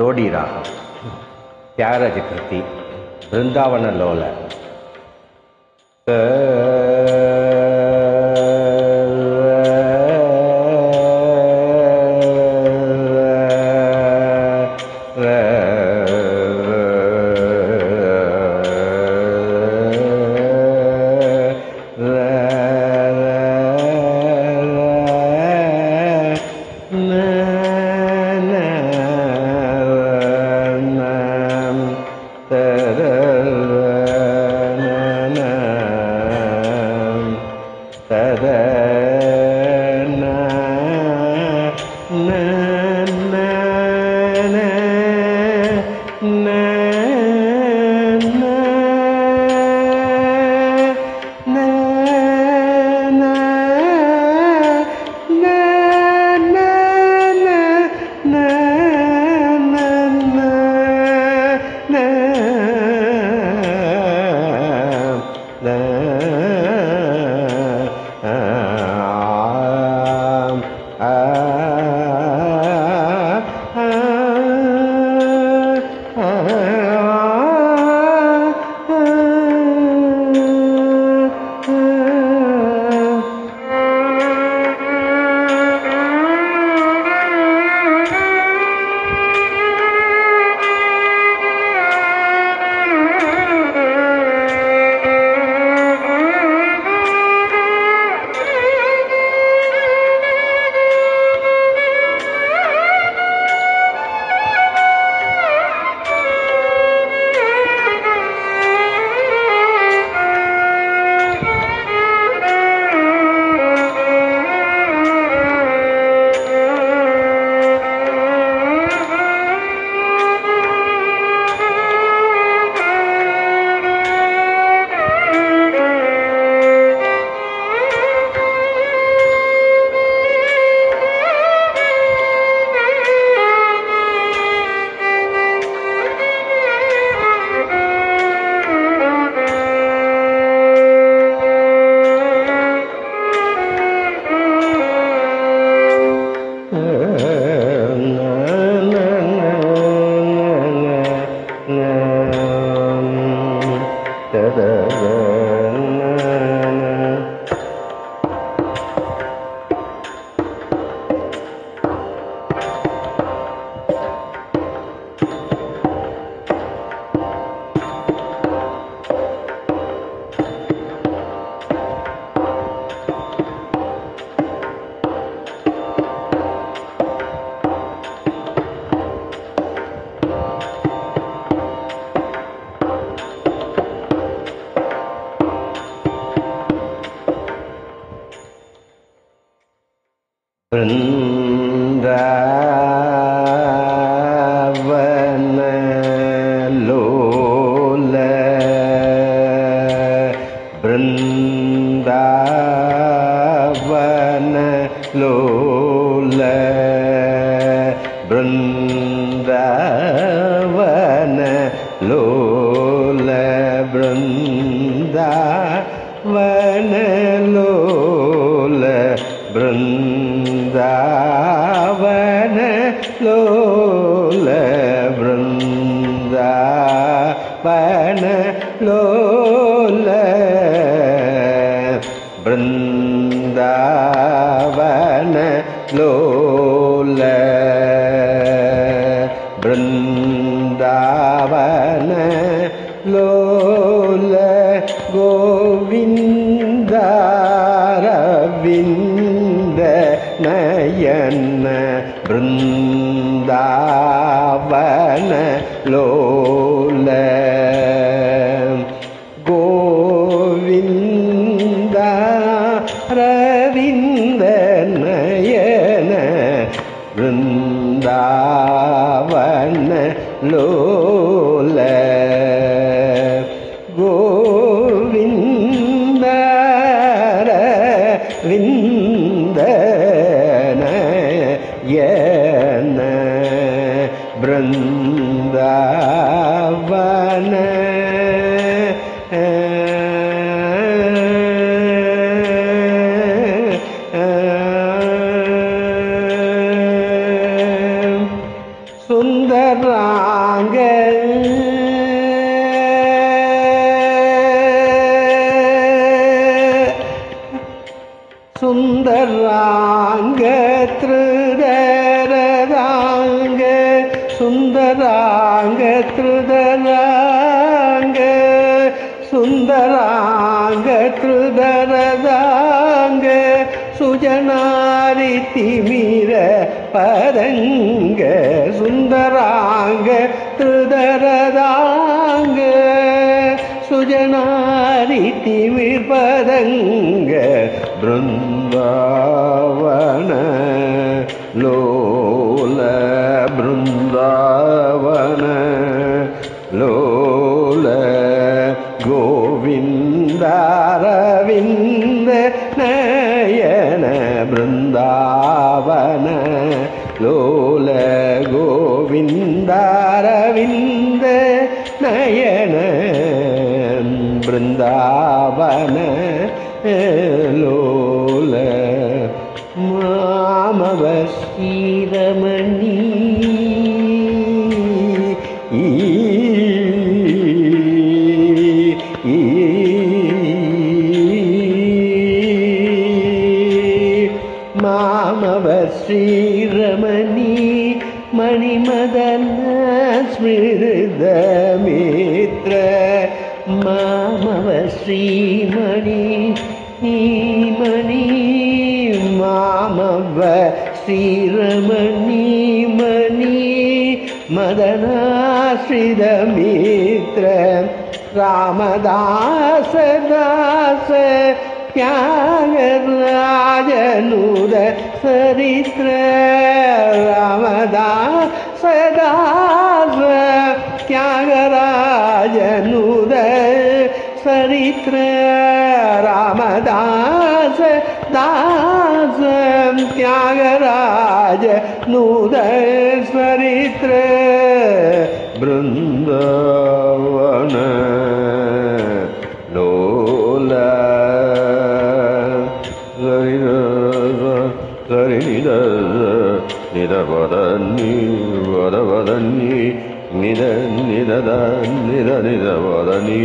ஜோடி ராகம் தியாகராஜ கிருத்தி பிருந்தாவன லோல Uh... Ah. वृन्दावन लोल वृन्दा பிருந்தாவன லோல பிருந்தாவன லோல பிருந்தாவன லோல பிருந்த விந்தன பிருந்தாவன. சுந்தராங்க சுந்தராங்க திருதராங்க சுந்தராங்க திருதரதாங்க சுஜனாரி திமிர பதங்க சுந்தராங்க திருதரதாங்க சுஜனாரி திமிர் பதங்க பிருந்தாவன லோல பிருந்தாவன லோல கோவிந்தாரவிந்த நயன பிருந்தாவன லோல கோவிந்தாரவிந்த நயன பிருந்தாவன லோ அவர் ஸ்ரீரமணி மாமவர் ஸ்ரீரமணி மணிமதன ஸ்மிருத மித்ர மாமவ ஸ்ரீமணி நீ श्रीरमणि मणि मदना श्रीर मित्र रामदासत्यागराजनुद सरित्र रामदास त्यागराजनुद सरित्र रामदास दा ത്യാഗരാജം ത്യാഗരാജ നൂതരിത്ര ബൃന്ദവന ലോല സരിനിത നിരവദന്നി വദവദന്നി നിര നിരദ നിര നിരവദനീ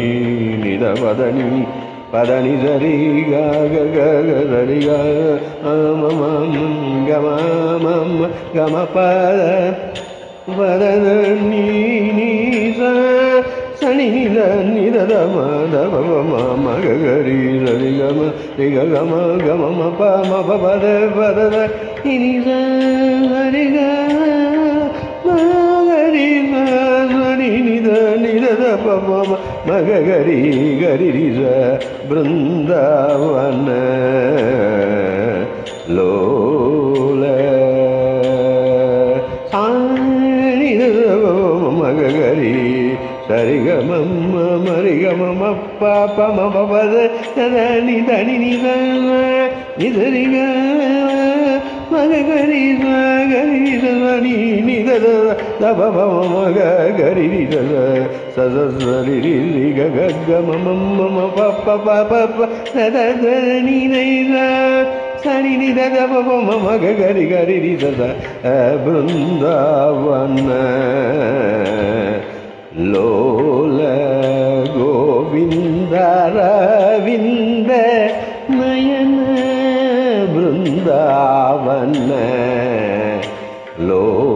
നിരവദനീ வத வதன்னி நித நிதத நித நித வதனி நித வதனி பதனி சரி கக கக சரி கம கம மம கம பத வதத நீ நீ ச சனி நித நித மத பவ மக கரி சரி கம ரிக கம கம ம ப ம ப பத பத இனி சரி க மகரி சரி நித நித பவ மக கரி கரி ரிச பிருந்தாவன லோல மகரி சரிகமம்ம மரிகமம பாப்பம பபத தனி தனி நித நிதரிக மகரி கரி சனி நித தபம மக கரி நித சதசரி ரிக கமமம்ம பப்ப பப்ப தத நித சனி நித தபம மக கரி கரி நித பிருந்தாவன லோல கோவிந்தரவிந்த நயன பிருந்தாவன லோல